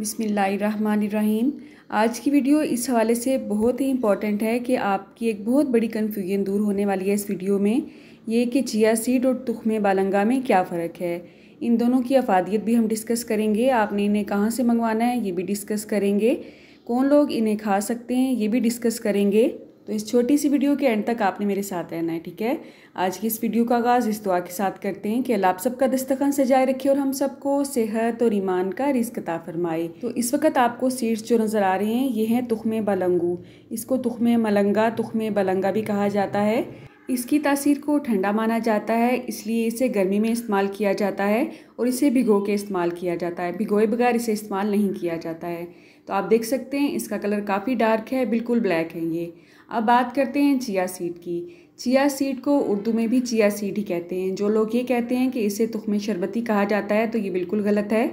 बिसमीम आज की वीडियो इस हवाले से बहुत ही इंपॉर्टेंट है कि आपकी एक बहुत बड़ी कन्फ्यूज़न दूर होने वाली है इस वीडियो में, ये कि चिया सीड और तुखमे बालंगा में क्या फ़र्क है। इन दोनों की अफादियत भी हम डिस्कस करेंगे। आपने इन्हें कहाँ से मंगवाना है, ये भी डिस्कस करेंगे। कौन लोग इन्हें खा सकते हैं, ये भी डिस्कस करेंगे। तो इस छोटी सी वीडियो के एंड तक आपने मेरे साथ रहना है, ठीक है? आज की इस वीडियो का आगाज़ इस दुआ के साथ करते हैं कि अल्लाह आप सबका दस्तखन सजाए रखे और हम सबको सेहत और ईमान का रिस्क ता फरमाए। तो इस वक्त आपको सीड्स जो नज़र आ रहे हैं, ये हैं तुखमे बलंगू। इसको तुखमे मलंगा, तुखमे बलंगा भी कहा जाता है। इसकी तासीर को ठंडा माना जाता है, इसलिए इसे गर्मी में इस्तेमाल किया जाता है और इसे भिगो के इस्तेमाल किया जाता है। भिगोए बगैर इसे इस्तेमाल नहीं किया जाता है। तो आप देख सकते हैं इसका कलर काफ़ी डार्क है, बिल्कुल ब्लैक है ये। अब बात करते हैं चिया सीड की। चिया सीड को उर्दू में भी चिया सीड ही कहते हैं। जो लोग ये कहते हैं कि इसे तुखम शरबती कहा जाता है तो ये बिल्कुल गलत है।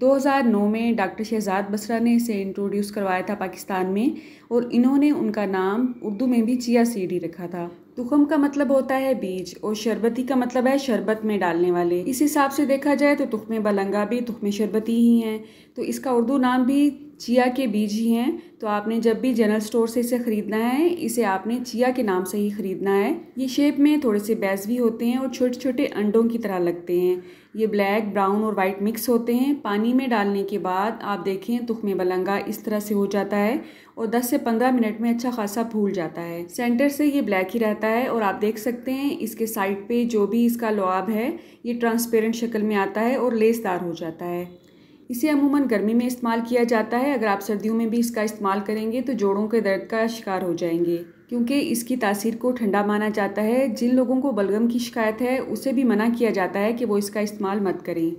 2009 में डॉक्टर शहजाद बसरा ने इसे इंट्रोड्यूस करवाया था पाकिस्तान में और इन्होंने उनका नाम उर्दू में भी चिया सीड ही रखा था। तुखम का मतलब होता है बीज और शरबती का मतलब है शरबत में डालने वाले। इस हिसाब से देखा जाए तो तुखमे बलंगा भी तुखमे शरबती ही हैं। तो इसका उर्दू नाम भी चिया के बीज ही हैं। तो आपने जब भी जनरल स्टोर से इसे ख़रीदना है, इसे आपने चिया के नाम से ही ख़रीदना है। ये शेप में थोड़े से बैस भी होते हैं और छोटे छोटे अंडों की तरह लगते हैं। ये ब्लैक ब्राउन और वाइट मिक्स होते हैं। पानी में डालने के बाद आप देखें तुखमे बलंगा इस तरह से हो जाता है और 10 से 15 मिनट में अच्छा खासा फूल जाता है। सेंटर से ये ब्लैक ही रहता है और आप देख सकते हैं, इसके साइड पे जो भी इसका लुआब है, ये ट्रांसपेरेंट शक्ल में आता है और लेसदार हो जाता है। इसे अमूमन गर्मी में इस्तेमाल किया जाता है। अगर आप सर्दियों में भी इसका इस्तेमाल करेंगे तो जोड़ों के दर्द का शिकार हो जाएँगे, क्योंकि इसकी तासीर को ठंडा माना जाता है। जिन लोगों को बलगम की शिकायत है, उसे भी मना किया जाता है कि वो इसका इस्तेमाल मत करें।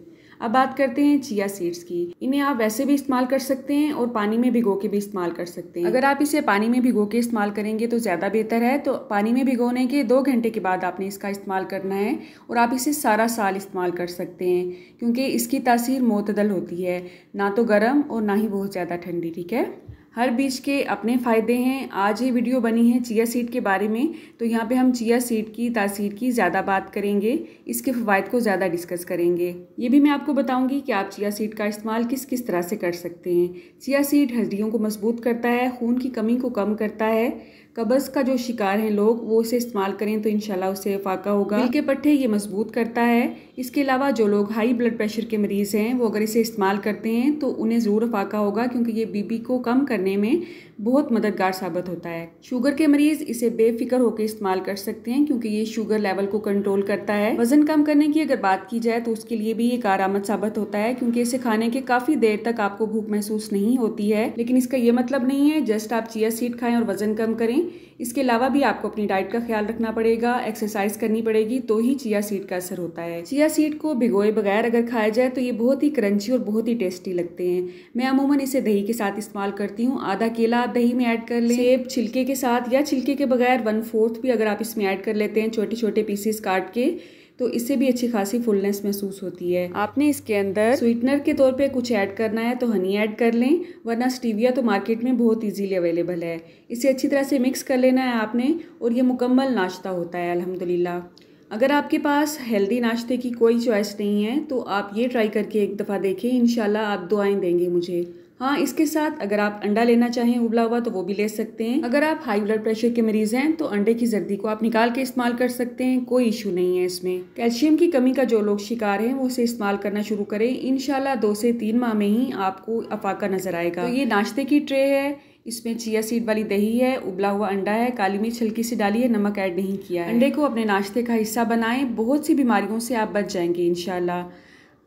अब बात करते हैं चिया सीड्स की। इन्हें आप वैसे भी इस्तेमाल कर सकते हैं और पानी में भिगो के भी इस्तेमाल कर सकते हैं। अगर आप इसे पानी में भिगो के इस्तेमाल करेंगे तो ज़्यादा बेहतर है। तो पानी में भिगोने के दो घंटे के बाद आपने इसका इस्तेमाल करना है और आप इसे सारा साल इस्तेमाल कर सकते हैं, क्योंकि इसकी तासीर मोतदल होती है। ना तो गर्म और ना ही बहुत ज़्यादा ठंडी, ठीक है? हर बीज के अपने फ़ायदे हैं। आज ये वीडियो बनी है चिया सीड के बारे में। तो यहाँ पे हम चिया सीड की, तासीर की ज़्यादा बात करेंगे। इसके फ़वाद को ज़्यादा डिस्कस करेंगे। ये भी मैं आपको बताऊँगी कि आप चिया सीड का इस्तेमाल किस किस तरह से कर सकते हैं। चिया सीड हड्डियों को मज़बूत करता है, खून की कमी को कम करता है। कब्ज़ का जो शिकार हैं लोग, वो इसे इस्तेमाल करें तो इनशाला उससे फाका होगा। दिल के पट्टे ये मज़बूत करता है। इसके अलावा जो लोग हाई ब्लड प्रेशर के मरीज़ हैं, वो अगर इसे इस्तेमाल करते हैं तो उन्हें ज़रूर फाका होगा क्योंकि ये बीपी को कम करने में बहुत मददगार साबित होता है। शुगर के मरीज़ इसे बेफिक्र होकर इस्तेमाल कर सकते हैं क्योंकि ये शुगर लेवल को कंट्रोल करता है। वज़न कम करने की अगर बात की जाए तो उसके लिए भी ये कारामद साबित होता है क्योंकि इसे खाने के काफ़ी देर तक आपको भूख महसूस नहीं होती है। लेकिन इसका ये मतलब नहीं है, जस्ट आप चिया सीड खाएँ और वज़न कम करें। इसके अलावा भी आपको अपनी डाइट का ख्याल रखना पड़ेगा, एक्सरसाइज करनी पड़ेगी तो ही चिया सीड का असर होता है। चिया सीड को भिगोए बगैर अगर खाया जाए तो ये बहुत ही क्रंची और बहुत ही टेस्टी लगते हैं। मैं अमूमन इसे दही के साथ इस्तेमाल करती हूँ। आधा केला आप दही में ऐड कर लें। सेब छिलके के साथ या छिलके के बगैर वन फोर्थ भी अगर आप इसमें ऐड कर लेते हैं छोटे छोटे पीसेस काट के तो इससे भी अच्छी खासी फुलनेस महसूस होती है। आपने इसके अंदर स्वीटनर के तौर पे कुछ ऐड करना है तो हनी ऐड कर लें, वरना स्टीविया तो मार्केट में बहुत इजीली अवेलेबल है। इसे अच्छी तरह से मिक्स कर लेना है आपने और ये मुकम्मल नाश्ता होता है, अल्हम्दुलिल्लाह। अगर आपके पास हेल्दी नाश्ते की कोई चॉइस नहीं है तो आप ये ट्राई करके एक दफ़ा देखें इन आप दुआएँ देंगे मुझे। हाँ इसके साथ अगर आप अंडा लेना चाहें उबला हुआ तो वो भी ले सकते हैं। अगर आप हाई ब्लड प्रेशर के मरीज़ हैं तो अंडे की जर्दी को आप निकाल के इस्तेमाल कर सकते हैं, कोई इशू नहीं है इसमें। कैल्शियम की कमी का जो लोग शिकार हैं, वो इसे इस्तेमाल करना शुरू करें। इनशाला दो से तीन माह में ही आपको अफाका नज़र आएगा। तो ये नाश्ते की ट्रे है। इसमें चिया सीड वाली दही है, उबला हुआ अंडा है, काली मिर्च हल्की सी डाली है, नमक ऐड नहीं किया है। अंडे को अपने नाश्ते का हिस्सा बनाएँ, बहुत सी बीमारियों से आप बच जाएँगे इन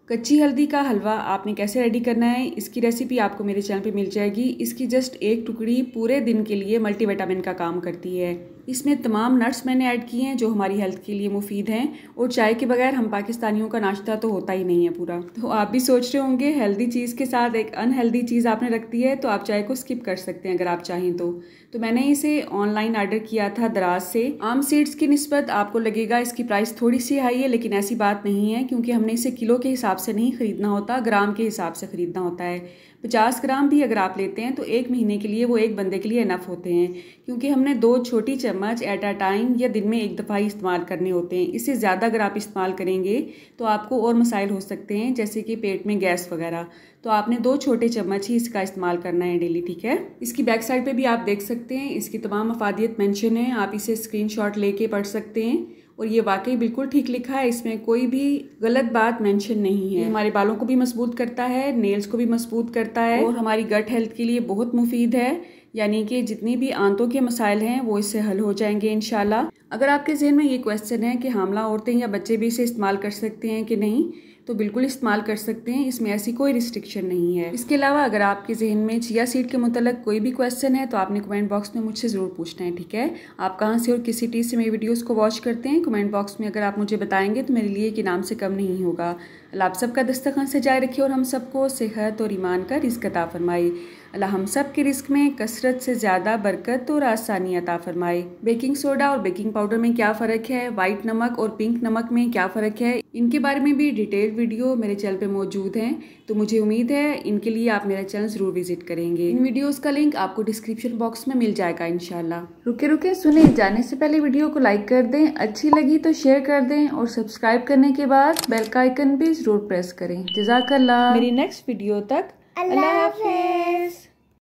कच्ची हल्दी का हलवा आपने कैसे रेडी करना है, इसकी रेसिपी आपको मेरे चैनल पे मिल जाएगी। इसकी जस्ट एक टुकड़ी पूरे दिन के लिए मल्टीविटामिन का काम करती है। इसमें तमाम नट्स मैंने ऐड किए हैं जो हमारी हेल्थ के लिए मुफीद हैं और चाय के बगैर हम पाकिस्तानियों का नाश्ता तो होता ही नहीं है पूरा। तो आप भी सोच रहे होंगे हेल्दी चीज़ के साथ एक अनहेल्दी चीज़ आपने रख दी है तो आप चाय को स्किप कर सकते हैं अगर आप चाहें तो। तो मैंने इसे ऑनलाइन ऑर्डर किया था दराज से। आम सीड्स की नस्बत आपको लगेगा इसकी प्राइस थोड़ी सी हाई है, लेकिन ऐसी बात नहीं है, क्योंकि हमने इसे किलो के हिसाब से नहीं ख़रीदना होता, ग्राम के हिसाब से ख़रीदना होता है। पचास ग्राम भी अगर आप लेते हैं तो एक महीने के लिए वो एक बंदे के लिए इनफ होते हैं, क्योंकि हमने दो छोटी चम्मच एट अ टाइम या दिन में एक दफ़ा ही इस्तेमाल करने होते हैं। इससे ज़्यादा अगर आप इस्तेमाल करेंगे तो आपको और मसाइल हो सकते हैं, जैसे कि पेट में गैस वगैरह। तो आपने दो छोटे चम्मच ही इसका इस्तेमाल करना है डेली, ठीक है? इसकी बैक साइड पर भी आप देख सकते हैं, इसकी तमाम अफादियत मैंशन है। आप इसे स्क्रीनशॉट लेके पढ़ सकते हैं और ये वाकई बिल्कुल ठीक लिखा है। इसमें कोई भी गलत बात मेंशन नहीं है। हमारे बालों को भी मज़बूत करता है, नेल्स को भी मज़बूत करता है और हमारी गट हेल्थ के लिए बहुत मुफीद है। यानी कि जितनी भी आंतों के मसाइल हैं, वो इससे हल हो जाएँगे इनशाला अगर आपके जहन में ये क्वेश्चन है कि हामला औरतें या बच्चे भी इसे इस्तेमाल कर सकते हैं कि नहीं तो बिल्कुल इस्तेमाल कर सकते हैं, इसमें ऐसी कोई रिस्ट्रिक्शन नहीं है। इसके अलावा अगर आपके जहन में चिया सीड के मतलब कोई भी क्वेश्चन है तो आपने कमेंट बॉक्स में मुझसे ज़रूर पूछना है, ठीक है? आप कहाँ से और किस सिटी से मेरी वीडियोस को वॉच करते हैं? कमेंट बॉक्स में अगर आप मुझे बताएँगे तो मेरे लिए कि नाम से कम नहीं होगा। आप सबका दस्तखान से जाए रखिए और हम सबको सेहत और ईमान का रिस्क अता फरमाए। अल्लाह हम सब के रिस्क में कसरत से ज़्यादा बरकत और आसानी अता फरमाए। बेकिंग सोडा और बेकिंग पाउडर में क्या फ़र्क है? वाइट नमक और पिंक नमक में क्या फ़र्क है? इनके बारे में भी डिटेल वीडियो मेरे चैनल पे मौजूद हैं तो मुझे उम्मीद है इनके लिए आप मेरा चैनल ज़रूर विज़िट करेंगे। इन वीडियोस का लिंक आपको डिस्क्रिप्शन बॉक्स में मिल जाएगा इनशाला रुके रुके, सुने, जाने से पहले वीडियो को लाइक कर दें, अच्छी लगी तो शेयर कर दें और सब्सक्राइब करने के बाद बेल का आइकन भी ज़रूर प्रेस करें। जजाकल्ला मेरी नेक्स्ट वीडियो तक love Elephants.